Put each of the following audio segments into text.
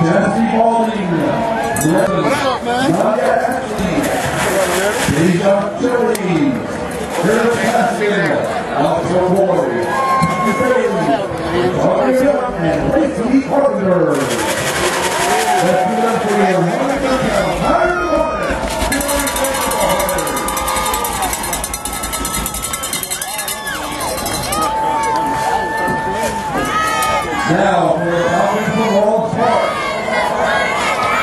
Jesse Balding, Nadia Ashley, Deja Chili, Harris Haskell, Alpha Boy, Bailey, Audrey Young, and Lacey Carpenter. Let's up for you.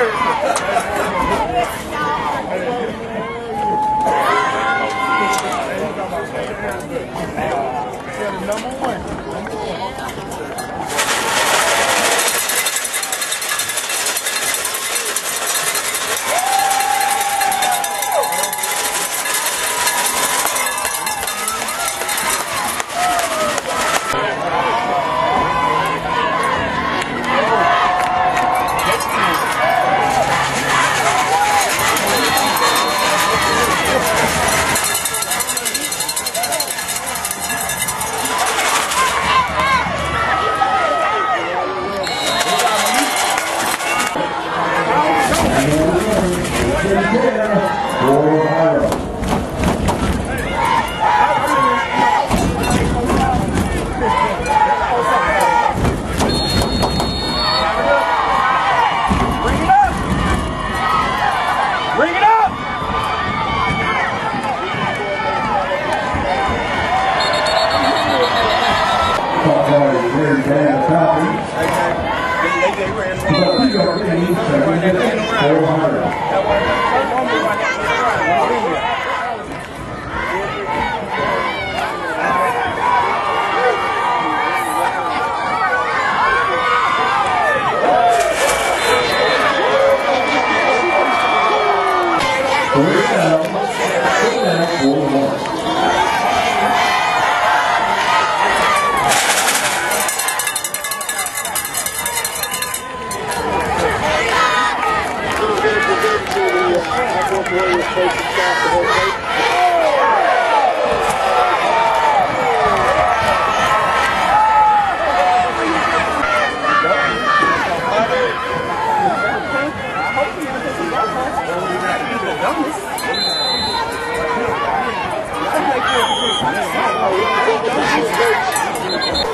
Christina Bring Warriors coaching staff, the whole place.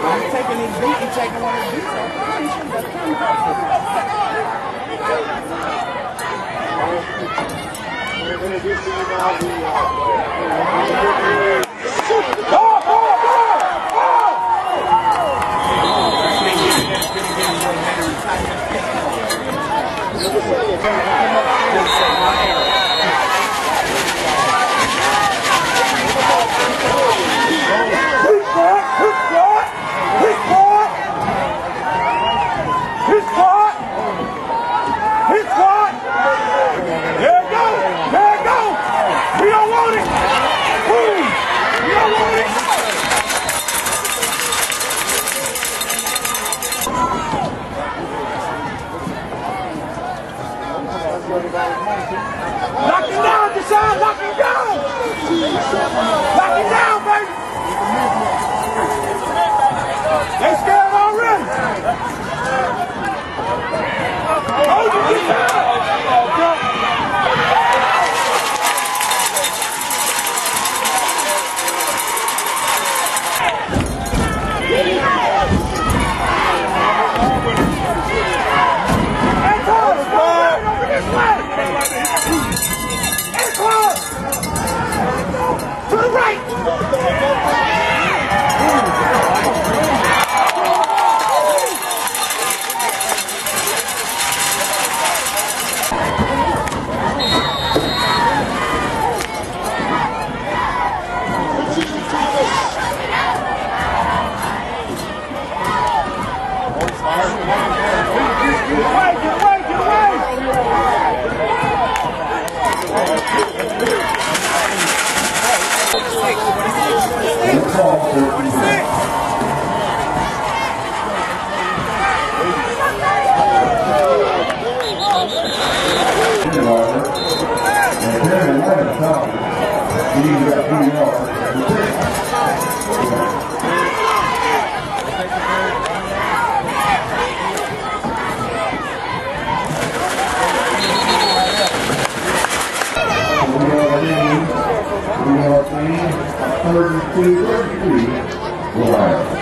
I'm taking his beat and taking one of these. to introduce to you the. Yeah. and 32 feet wide.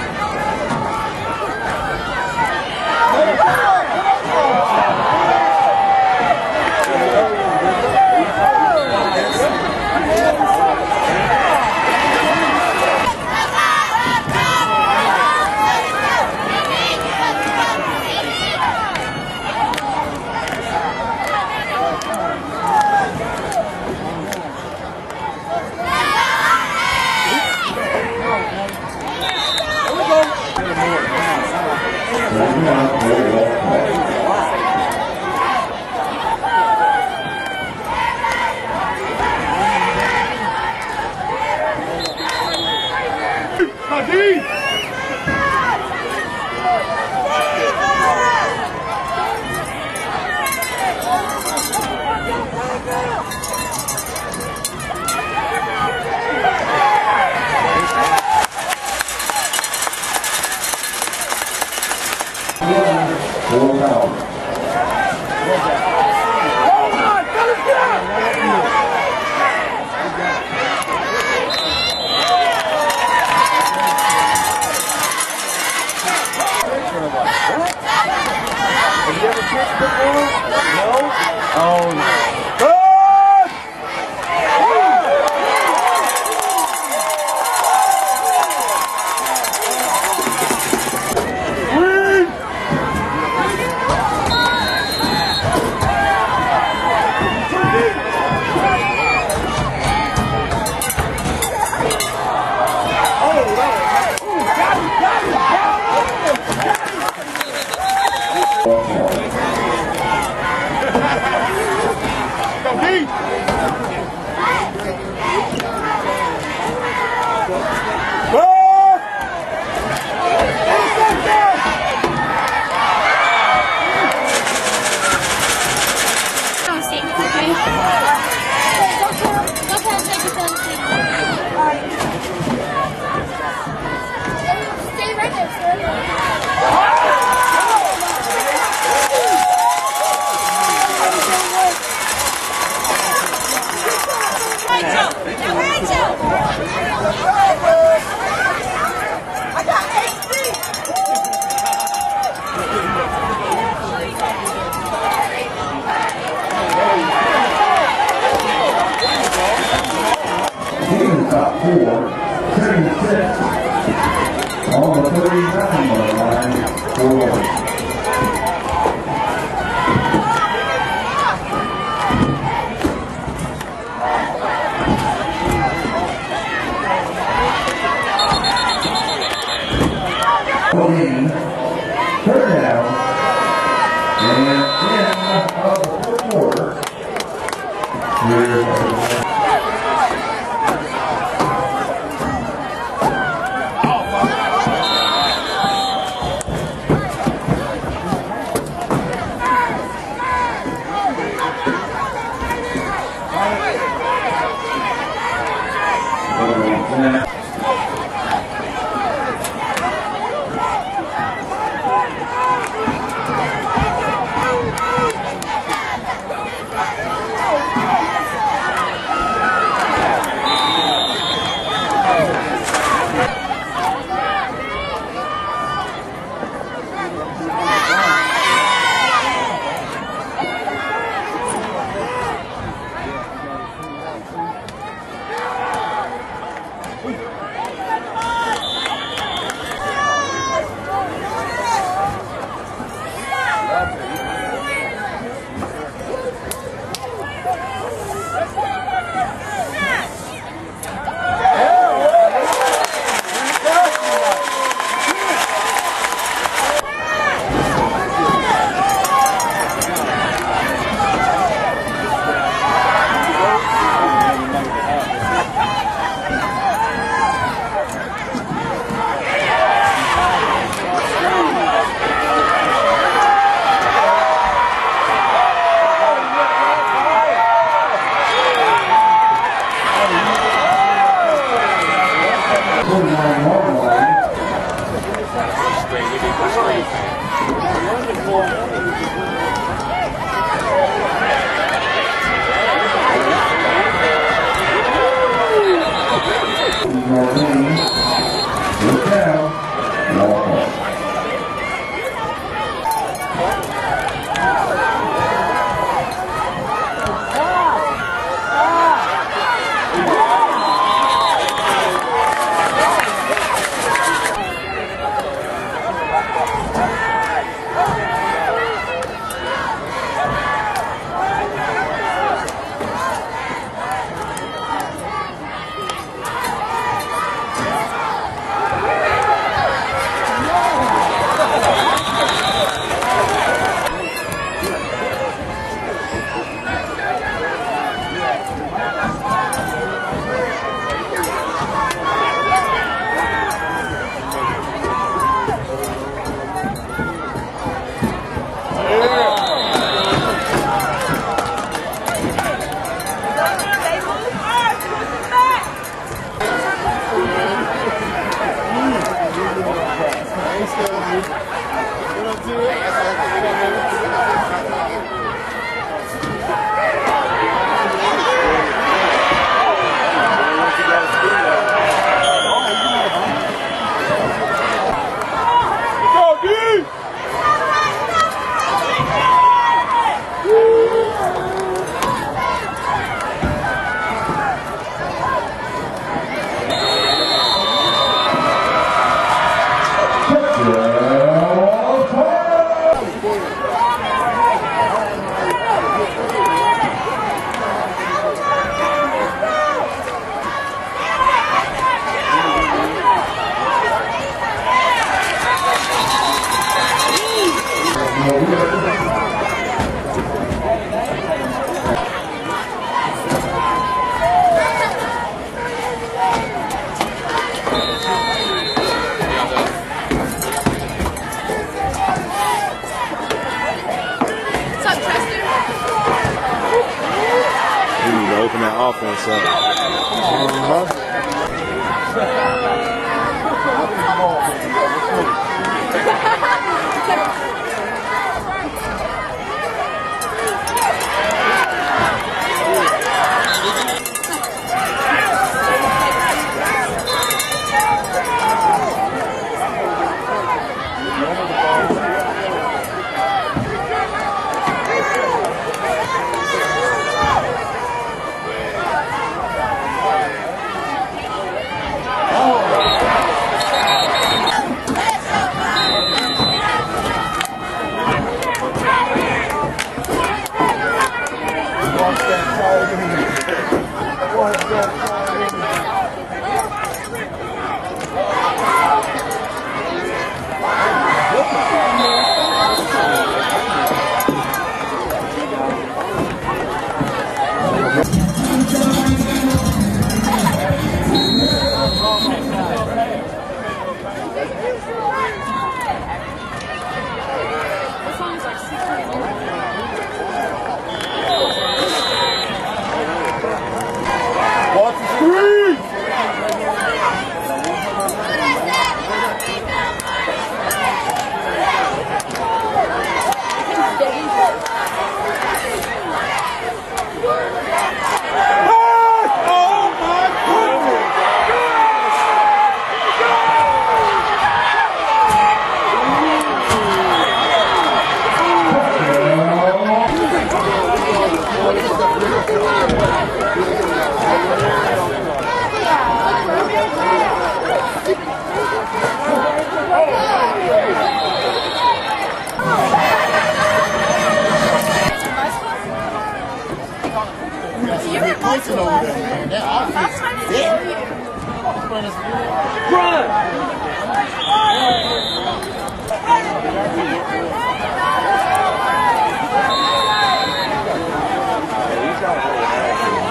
Four.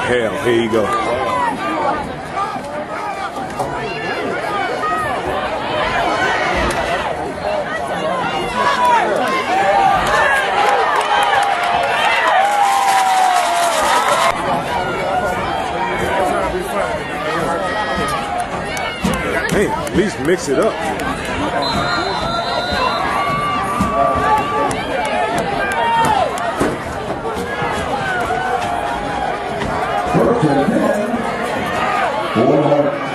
Hell, here you go. Mix it up. First and ten. For Hart.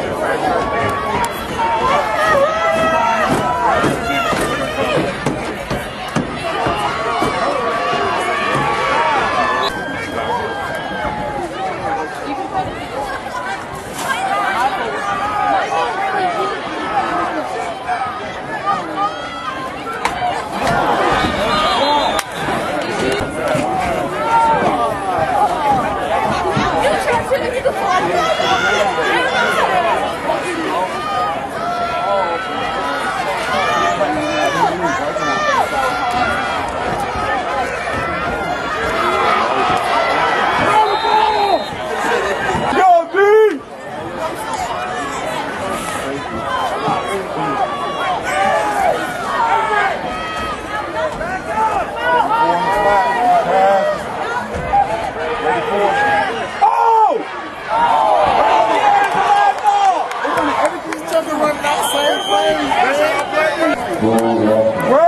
Ball Walker.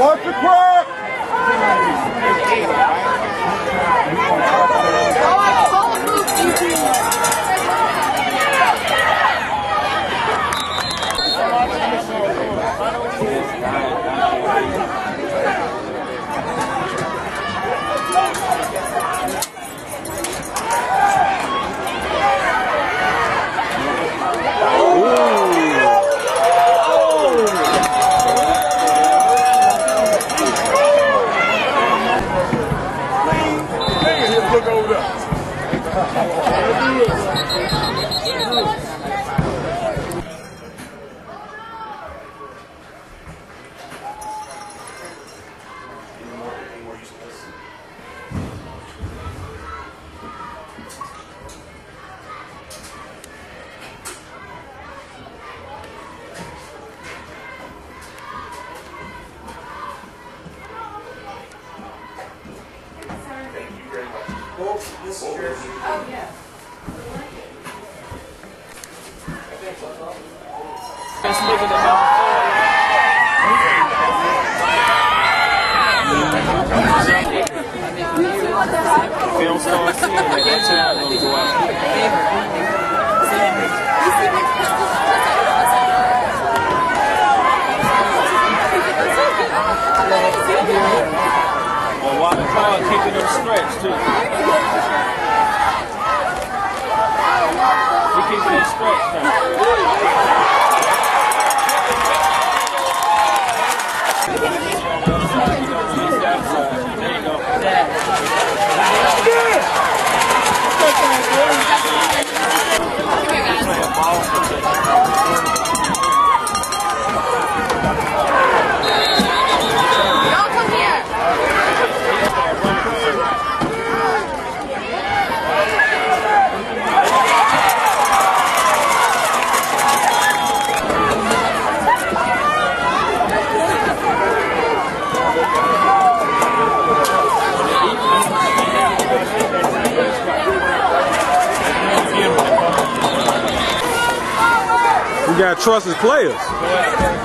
Watch the crack! Look Thank you. There. Film starts seeing it, that time gonna go out. Well, while car keeping them stretched too. He keeping them stretched now. Trust his players.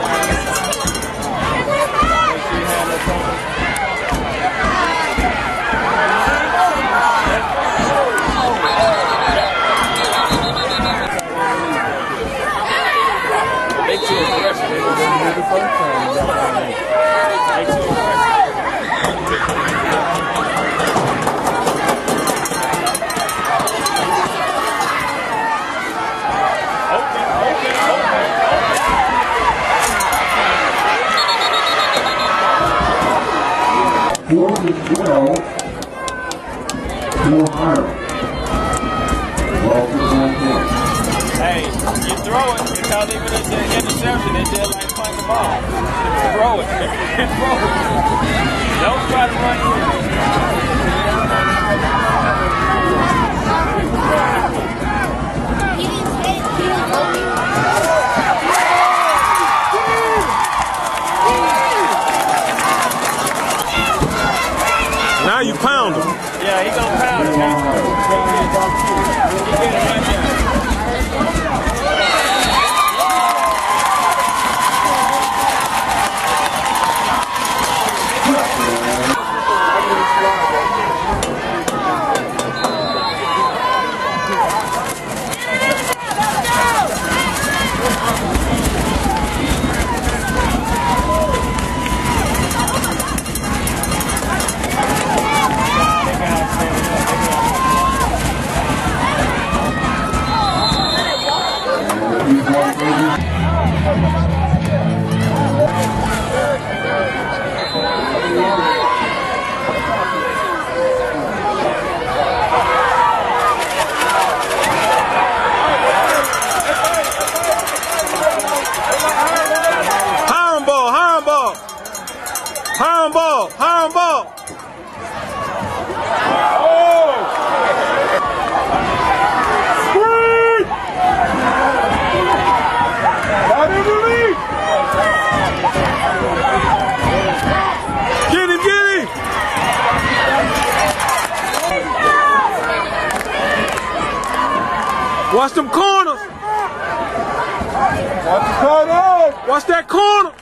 Watch them corners. Watch the tight! Watch that corner.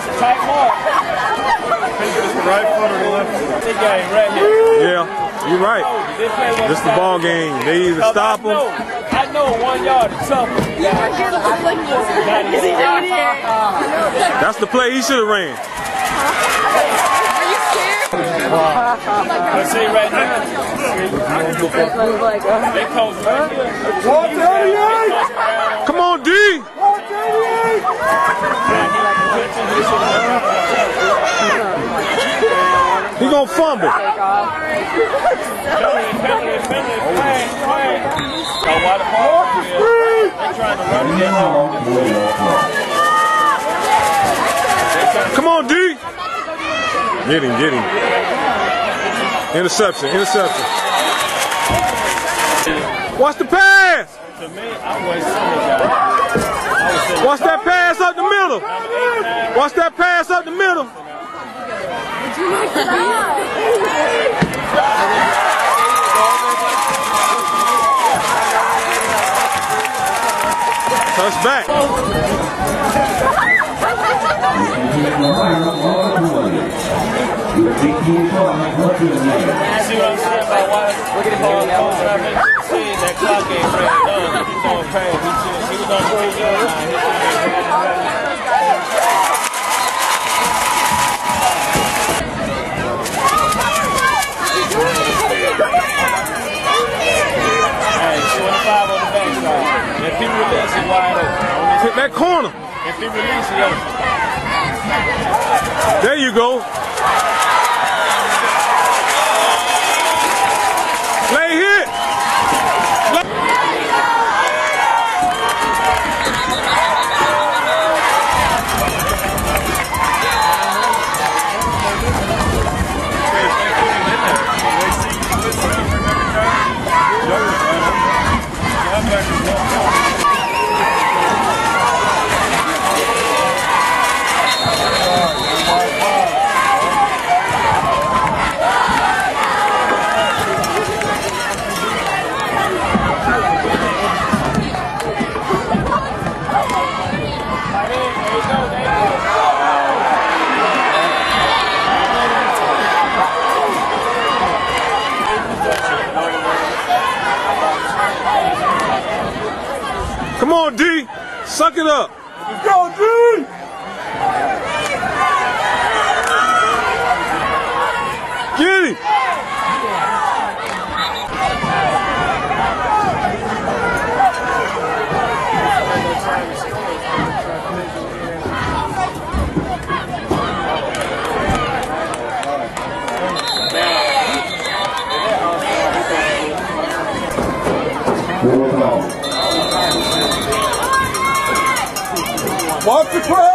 That's a tight mark. Right foot or left foot. Game right here. Yeah. You're right. This play was This the ball game. They either stop I them. I know one yard is something. That's the play he should have ran. Are you scared? Let's see right now. Uh, they coach right here. Come on, D. Watch 88! He gonna fumble. Come on, D. Get him, get him. Interception, interception. Watch the pass. Watch that pass up the middle. Watch that pass up the middle. Touch back. See what I'm saying about why Paul Coleman, I mean, see that clock ain't. He's on. He, was on the free throw line. He should have been ready. Hey, 25 on the backside. If he release it wide open. Hit that corner. If he release it open. There you go. Up. Let's go, D! Get him. Watch the crowd!